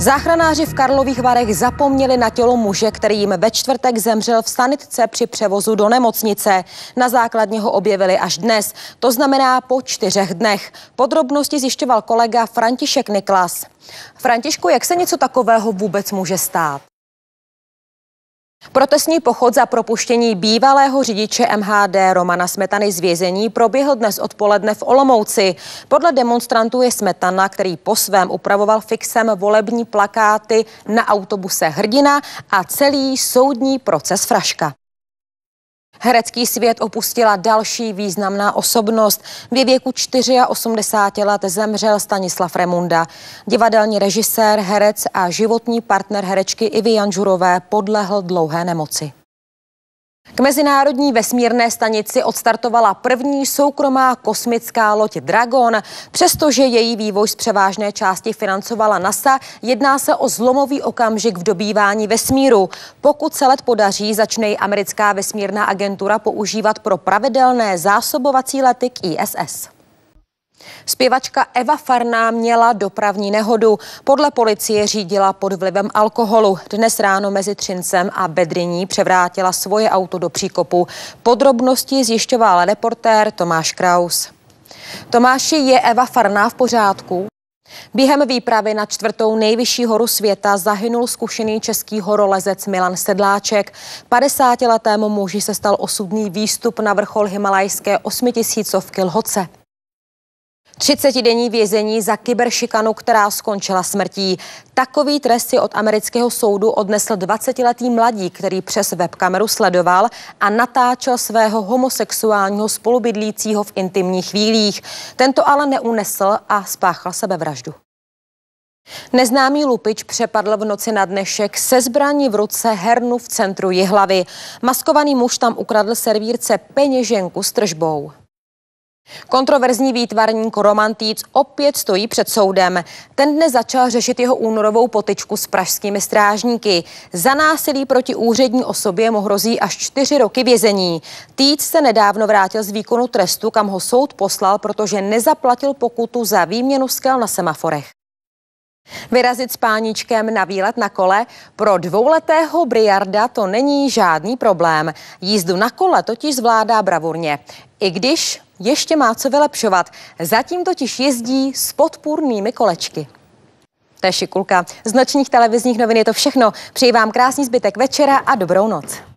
Záchranáři v Karlových Varech zapomněli na tělo muže, který jim ve čtvrtek zemřel v sanitce při převozu do nemocnice. Na základně ho objevili až dnes, to znamená po čtyřech dnech. Podrobnosti zjišťoval kolega František Niklas. Františku, jak se něco takového vůbec může stát? Protestní pochod za propuštění bývalého řidiče MHD Romana Smetany z vězení proběhl dnes odpoledne v Olomouci. Podle demonstrantů je Smetana, který po svém upravoval fixem volební plakáty na autobuse Hrdina a celý soudní proces Fraška. Herecký svět opustila další významná osobnost. Ve věku 84 let zemřel Stanislav Remunda. Divadelní režisér, herec a životní partner herečky Ivy Janžurové podlehl dlouhé nemoci. K mezinárodní vesmírné stanici odstartovala první soukromá kosmická loď Dragon. Přestože její vývoj z převážné části financovala NASA, jedná se o zlomový okamžik v dobývání vesmíru. Pokud se let podaří, začne ji americká vesmírná agentura používat pro pravidelné zásobovací lety k ISS. Zpěvačka Eva Farná měla dopravní nehodu. Podle policie řídila pod vlivem alkoholu. Dnes ráno mezi Třincem a Bedriní převrátila svoje auto do příkopu. Podrobnosti zjišťoval reportér Tomáš Kraus. Tomáši, je Eva Farná v pořádku? Během výpravy na čtvrtou nejvyšší horu světa zahynul zkušený český horolezec Milan Sedláček. 50-letému muži se stal osudný výstup na vrchol himalajské osmitisícovky Lhoce. 30-denní vězení za kyberšikanu, která skončila smrtí. Takový trest si od amerického soudu odnesl 20-letý mladík, který přes webkameru sledoval a natáčel svého homosexuálního spolubydlícího v intimních chvílích. Tento ale neunesl a spáchal sebevraždu. Neznámý lupič přepadl v noci na dnešek se zbraní v ruce hernu v centru Jihlavy. Maskovaný muž tam ukradl servírce peněženku s tržbou. Kontroverzní výtvarník Roman Týc opět stojí před soudem. Ten dnes začal řešit jeho únorovou potyčku s pražskými strážníky. Za násilí proti úřední osobě mu hrozí až čtyři roky vězení. Týc se nedávno vrátil z výkonu trestu, kam ho soud poslal, protože nezaplatil pokutu za výměnu skel na semaforech. Vyrazit s páničkem na výlet na kole pro dvouletého Briarda to není žádný problém. Jízdu na kole totiž zvládá bravurně. I když ještě má co vylepšovat. Zatím totiž jezdí s podpůrnými kolečky. To je šikulka. Z nočních televizních novin je to všechno. Přeji vám krásný zbytek večera a dobrou noc.